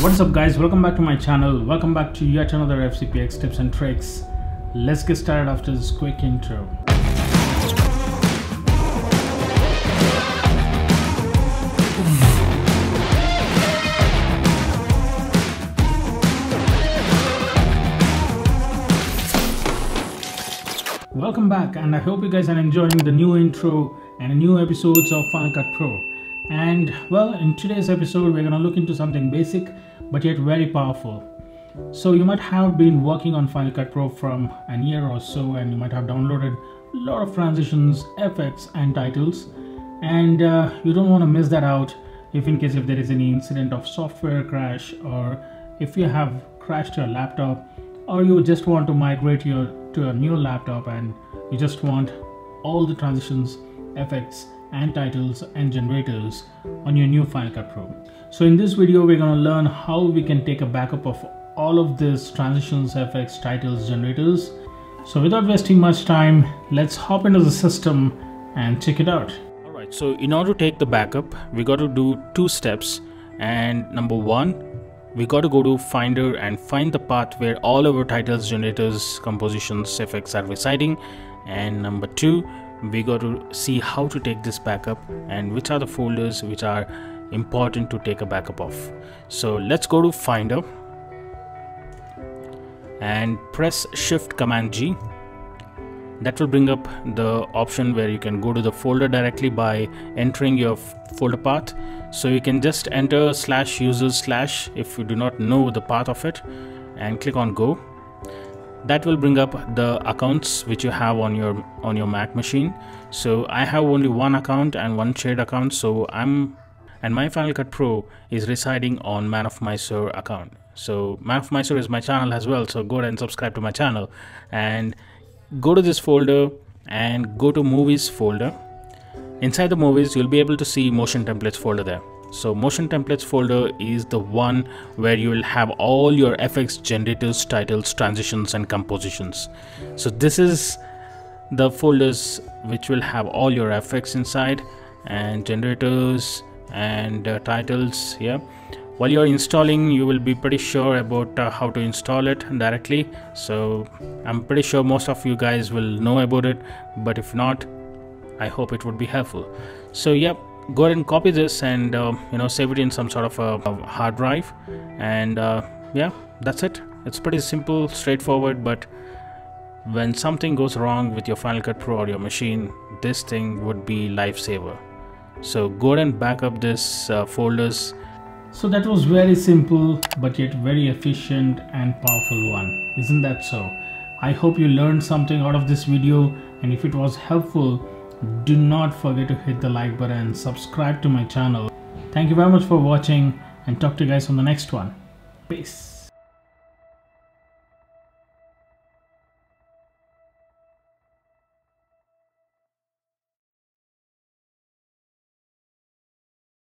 What's up guys, welcome back to my channel. Welcome back to yet another FCPX tips and tricks. Let's get started after this quick intro. Welcome back and I hope you guys are enjoying the new intro and new episodes of Final Cut Pro. And well, in today's episode, we're going to look into something basic but yet very powerful. So, you might have been working on Final Cut Pro from an year or so, and you might have downloaded a lot of transitions, effects, and titles, and uh, you don't want to miss that out if, in case, if there is any incident of software crash, or if you have crashed your laptop, or you just want to migrate your to a new laptop and you just want all the transitions, effects, and titles and generators on your new Final Cut Pro. So in this video, we're going to learn how we can take a backup of all of these transitions, effects, titles, generators. So without wasting much time, let's hop into the system and check it out. Alright, so in order to take the backup, we got to do two steps. And number one, we got to go to Finder and find the path where all of our titles, generators, compositions, effects are residing. And number two, we got to see how to take this backup and which are the folders which are important to take a backup of. So let's go to finder and press shift command G. That will bring up the option where you can go to the folder directly by entering your folder path. So you can just enter slash users slash if you do not know the path of it and click on go that will bring up the accounts which you have on your on your mac machine. So i have only one account and one shared account so i'm and my final cut pro is residing on man of mysore account. So man of mysore is my channel as well so go ahead and subscribe to my channel. And go to this folder and go to movies folder. Inside the movies you'll be able to see motion templates folder there so motion templates folder is the one where you will have all your FX generators, titles, transitions and compositions. So this is the folders which will have all your FX inside and generators and uh, titles yeah. While you're installing you will be pretty sure about uh, how to install it directly. So i'm pretty sure most of you guys will know about it but if not i hope it would be helpful. So yep go ahead and copy this and uh, you know save it in some sort of a, a hard drive. And uh, yeah that's it. It's pretty simple straightforward but when something goes wrong with your Final Cut Pro or your machine this thing would be lifesaver. So go ahead and back up this uh, folders. So that was very simple but yet very efficient and powerful one. Isn't that so? I hope you learned something out of this video and if it was helpful do not forget to hit the like button and subscribe to my channel. Thank you very much for watching and talk to you guys on the next one. Peace